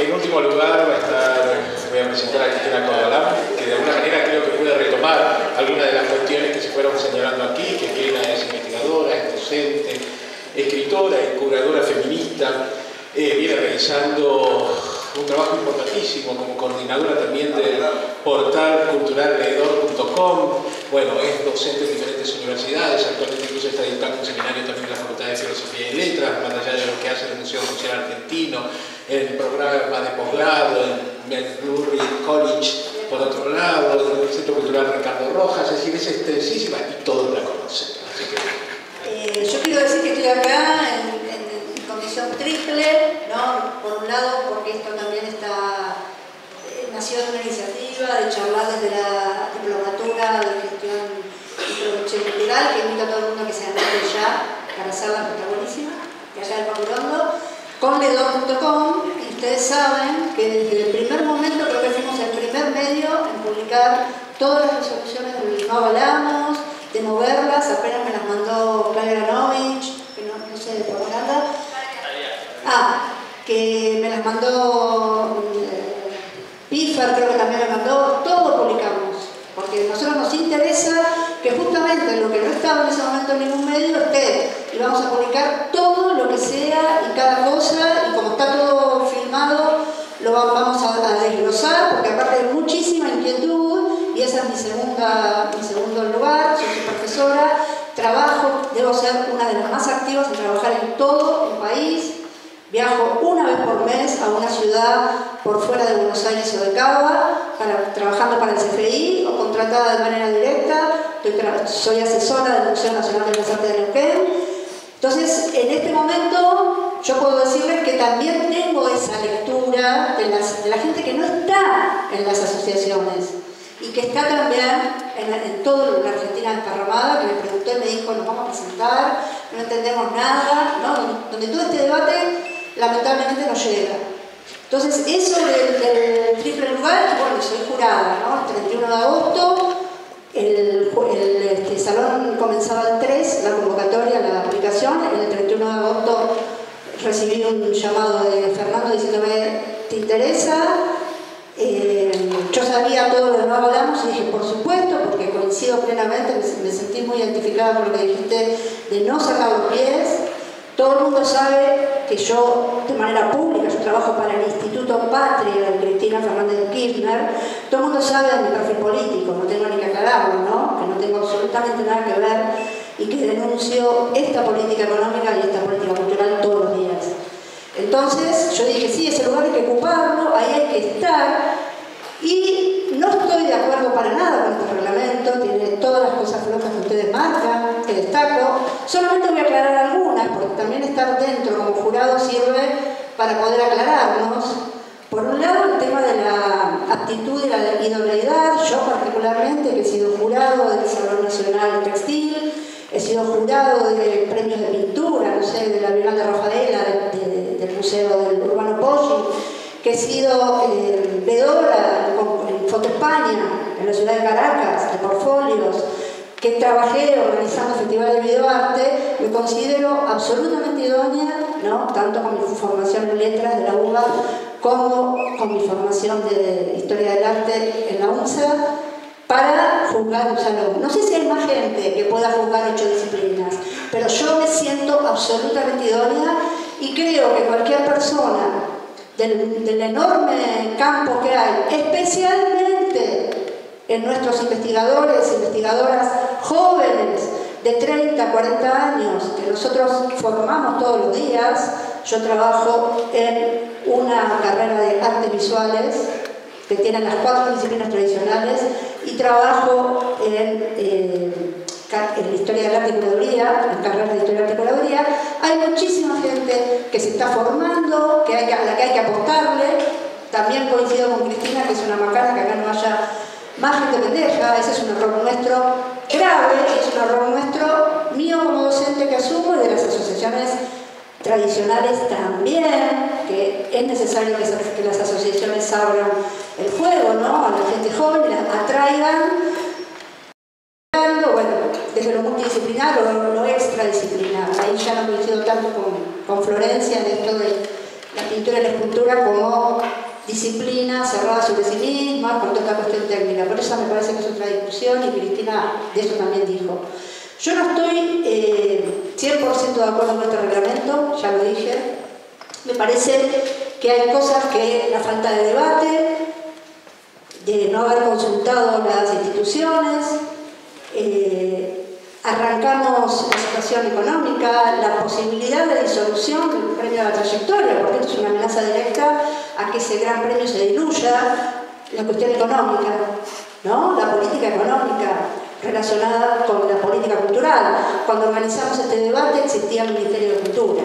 En último lugar a estar, voy a presentar a Cristina Cordalán, que de alguna manera creo que puede retomar algunas de las cuestiones que se fueron señalando aquí, que Cristina es investigadora, es docente, escritora y curadora feminista, eh, viene realizando un trabajo importantísimo como coordinadora también del portal culturalleedor.com. Bueno, es docente en diferentes universidades, actualmente incluso está dictando un seminario también en la Facultad de Filosofía y Letras, más allá de lo que hace el Museo Social Argentino, el programa de posgrado, en McMurray College, por otro lado, el Centro Cultural Ricardo Rojas, es decir, es extensísima y todos la conocen. Eh, yo quiero decir que estoy acá en triple, ¿no? por un lado porque esto también está, eh, nació de una iniciativa de charlar desde la diplomatura de gestión y cultural, que invito a todo el mundo que se anote ya para hacerla, porque está buenísima, que allá el Papulondo, con ledor.com, y ustedes saben que desde el primer momento creo que fuimos el primer medio en publicar todas las resoluciones del que no hablamos, de moverlas, apenas me las mandó Claudia Granovich, que no, no sé de propaganda, Ah, que me las mandó eh, Pifar, creo que también me mandó, todo publicamos, porque a nosotros nos interesa que justamente lo que no estaba en ese momento en ningún medio esté, y vamos a publicar todo lo que sea y cada cosa, y como está todo filmado, lo vamos a, desglosar, porque aparte hay muchísima inquietud, y esa es mi, segunda, mi segundo lugar, soy su profesora, trabajo, debo ser una de las más activas en trabajar en todo el país, Viajo una vez por mes a una ciudad por fuera de Buenos Aires o de Cava, para, trabajando para el CFI o contratada de manera directa. soy asesora del Museo Nacional de las Artes de Neuquén. Entonces, en este momento, yo puedo decirles que también tengo esa lectura de, la gente que no está en las asociaciones y que está también en, en toda la Argentina desparramada, que me preguntó y me dijo, nos vamos a presentar, no entendemos nada, ¿no? donde todo este debate lamentablemente no llega. Entonces, eso del, triple lugar, bueno, soy jurada, ¿no? El 31 de agosto, el, este, salón comenzaba el 3, la convocatoria, la aplicación, el 31 de agosto recibí un llamado de Fernando diciéndome, ¿te interesa? Eh, yo sabía todo lo que no hablamos y dije, por supuesto, porque coincido plenamente, me, me sentí muy identificada con lo que dijiste de no sacar los pies, todo el mundo sabe que yo, de manera pública, yo trabajo para el Instituto Patria de Cristina Fernández de Kirchner. Todo el mundo sabe de mi perfil político, no tengo ni que aclararlo, ¿no? Que no tengo absolutamente nada que ver y que denuncio esta política económica y esta política cultural todos los días. Entonces, yo dije, sí, ese lugar hay que ocuparlo, ahí hay que estar. Y no estoy de acuerdo para nada con este reglamento, tiene todas las cosas flojas que ustedes marcan, que destaco. Solamente voy a aclarar algunas, porque también estar dentro como jurado sirve para poder aclararnos. Por un lado, el tema de la aptitud y la idoneidad. Yo particularmente, que he sido jurado del Salón Nacional Textil, he sido jurado de premios de pintura, no sé, de la Bienal de Rafaela, del Museo del Urbano Poggi, que he sido eh, vedora Foto España, en la ciudad de Caracas, de portfolios, que trabajé organizando festivales de videoarte, me considero absolutamente idónea, ¿no? tanto con mi formación en letras de la UBA como con mi formación de historia del arte en la UNSA, para juzgar un salón. No sé si hay más gente que pueda juzgar ocho disciplinas, pero yo me siento absolutamente idónea y creo que cualquier persona del, enorme campo que hay, especialmente en nuestros investigadores, investigadoras jóvenes de 30, 40 años, que nosotros formamos todos los días. Yo trabajo en una carrera de artes visuales que tiene las cuatro disciplinas tradicionales y trabajo en eh, en la historia del arte y curaduría, en carreras de historia del arte y curaduría, hay muchísima gente que se está formando, que a la que hay que apostarle. También coincido con Cristina, que es una macana que acá no haya más gente pendeja, ese es un error nuestro grave, es un error nuestro mío como docente que asumo y de las asociaciones tradicionales también, que es necesario que, las asociaciones abran el juego ¿no? a la gente joven, la atraigan desde lo multidisciplinar o lo, extradisciplinar. Ahí ya no coincido tanto con, con Florencia en esto de la pintura y la escultura como disciplina cerrada sobre sí misma, con toda cuestión técnica. Por eso me parece que es otra discusión y Cristina de eso también dijo. Yo no estoy eh, 100% de acuerdo con este reglamento, ya lo dije. Me parece que hay cosas que la falta de debate, de no haber consultado las instituciones, eh, arrancamos la situación económica, la posibilidad de disolución del premio a la trayectoria, porque es una amenaza directa a que ese gran premio se diluya, la cuestión económica, ¿no? la política económica relacionada con la política cultural. Cuando organizamos este debate existía el Ministerio de Cultura.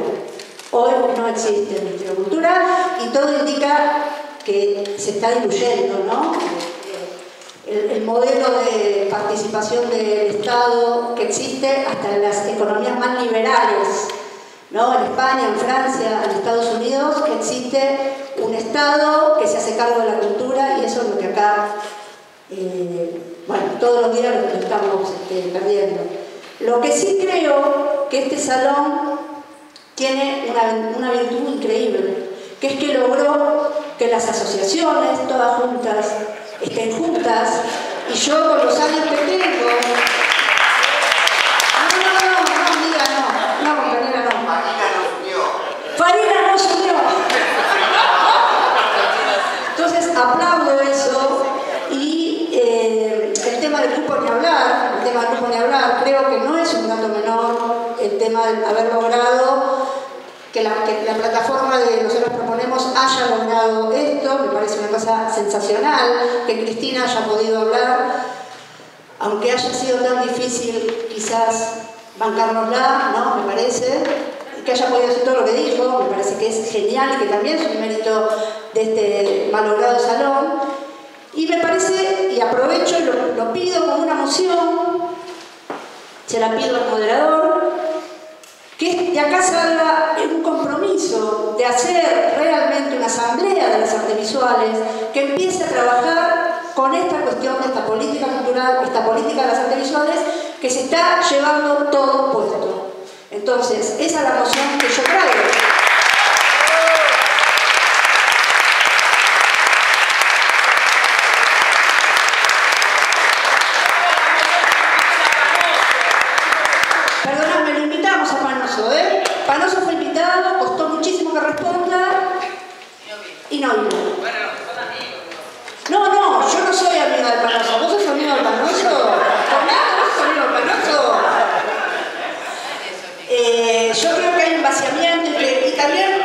Hoy no existe el Ministerio de Cultura y todo indica que se está diluyendo, ¿no? El, modelo de participación del Estado que existe hasta en las economías más liberales, ¿no? en España, en Francia, en Estados Unidos, que existe un Estado que se hace cargo de la cultura y eso es lo que acá, eh, bueno, todos los días lo, estamos este, perdiendo. Lo que sí creo que este salón tiene una, una virtud increíble, que es que logró que las asociaciones, todas juntas, estén juntas y yo con los años que tengo... No, no, no, no, no, no, no, compañera, no. Farina no subió. Farina no subió. Entonces aplaudo eso y eh, el tema del grupo ni hablar, el tema del grupo ni hablar, creo que no es un dato menor el tema de haber logrado que la, plataforma de nosotros proponemos haya logrado esto, me parece una cosa sensacional, que Cristina haya podido hablar, aunque haya sido tan difícil quizás bancárnosla, ¿no? Me parece, que haya podido hacer todo lo que dijo, me parece que es genial y que también es un mérito de este malogrado salón. Y me parece, y aprovecho lo, lo pido como una moción, se la pido al moderador, que de acá salga un compromiso de hacer realmente una asamblea de las artes visuales que empiece a trabajar con esta cuestión, esta política cultural, esta política de las artes visuales que se está llevando todo puesto. Entonces, esa es la moción que yo traigo. Aníbal Panoso? ¿Vos sos Aníbal Panoso? ¿Vos sos Aníbal Panoso? Eh, yo creo que hay un vaciamiento y también...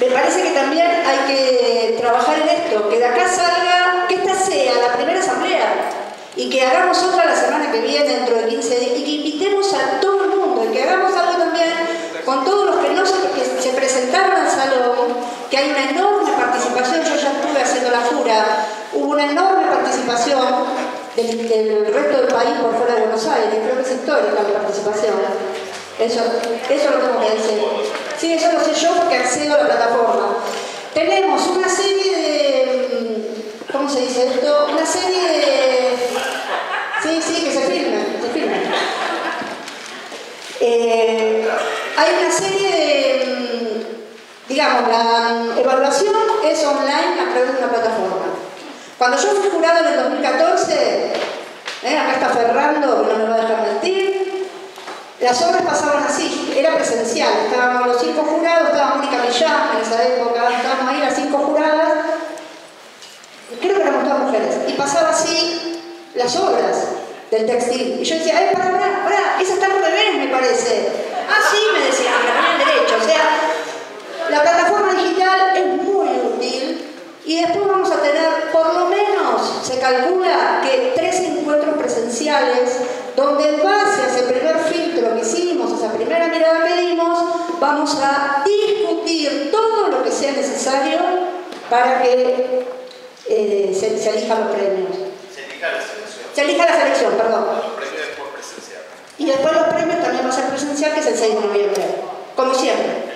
Me parece que también hay que trabajar en esto, que de acá salga, que esta sea la primera asamblea y que hagamos otra la semana que viene, dentro de 15 días, y que invitemos a todo el mundo, y que hagamos algo también con todos los que que se presentaron al salón, que hay una enorme participación del, resto del país por fuera de Buenos Aires, creo que es histórica la participación. Eso, eso lo tengo que decir. Sí, eso lo sé yo porque accedo a la plataforma. Tenemos una serie de. Mm, ¿Cómo se dice esto? Una serie de. Sí, sí, que se firma, se firma. Eh, hay una serie de. Mm, digamos, la mm, evaluación es online a través de una plataforma. Cuando yo fui jurado en el 2014, eh, acá está Ferrando, no me va a dejar mentir, las obras pasaban así, era presencial, estábamos los cinco jurados, estaba Mónica Millán en esa época, estábamos ahí las cinco juradas, creo que éramos todas mujeres, y pasaba así las obras del textil. Y yo decía, ay, pará, pará, pará, esa está al revés, me parece. Ah, sí, me decía, ah, Calcula que tres encuentros presenciales, donde en base a ese primer filtro que hicimos, esa primera mirada que dimos, vamos a discutir todo lo que sea necesario para que eh, se, se, elijan los premios. Se elija la selección. Se elija la selección, perdón. Y después los premios también va a ser presencial, que es el 6 de noviembre, como siempre.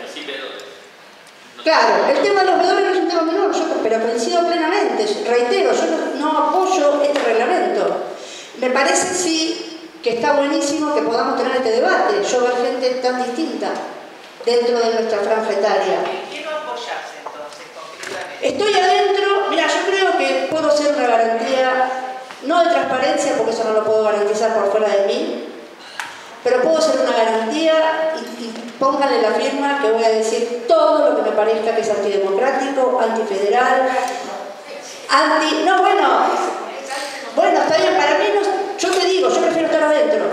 Claro, el tema de los veedores no es un tema menor, yo, pero coincido plenamente. Reitero, yo no no apoyo este reglamento. Me parece sí que está buenísimo que podamos tener este debate, yo ver gente tan distinta dentro de nuestra franja etaria. apoyarse entonces? Estoy adentro, mira, yo creo que puedo ser una garantía, no de transparencia, porque eso no lo puedo garantizar por fuera de mí, pero puedo ser una garantía y, y pónganle la firma que voy a decir todo lo que me parezca que es antidemocrático, antifederal, anti... No, bueno, bueno, está bien, para mí yo te digo, yo prefiero estar adentro.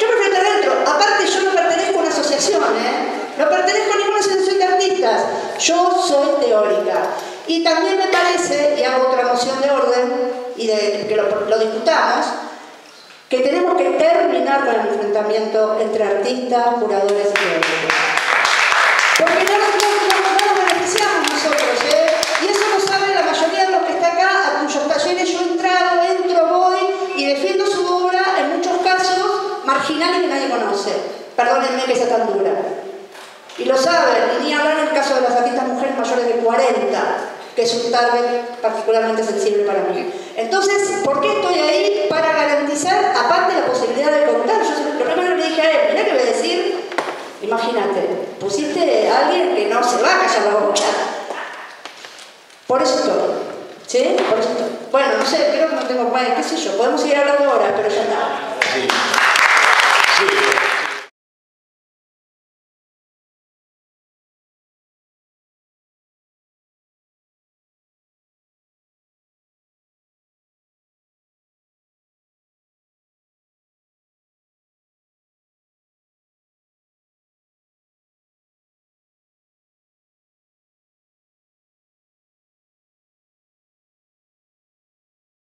Yo prefiero estar adentro. Aparte, yo no pertenezco a una asociación, ¿eh? No pertenezco a ninguna asociación de artistas. Yo soy teórica. Y también me parece, y hago otra moción de orden, y de, que lo, lo discutamos, que tenemos que terminar con el enfrentamiento entre artistas, curadores y teóricos. Porque no, no nos beneficiamos nosotros, ¿eh? Y eso lo sabe la mayoría de los que está acá, a cuyos talleres yo he entrado, entro, voy y defiendo su obra, en muchos casos, marginales que nadie conoce. Perdónenme que sea tan dura. Y lo saben, y ni hablar en el caso de las artistas mujeres mayores de 40, que es un target particularmente sensible para mí. Entonces, ¿por qué estoy ahí? Para garantizar, aparte, la posibilidad de contar. Yo lo primero le dije a él, mirá que voy a decir, imagínate, pusiste a alguien que no se va a callar la boca. Por eso estoy. ¿Sí? Por eso estoy. Bueno, no sé, creo que no tengo más, qué sé yo, podemos seguir hablando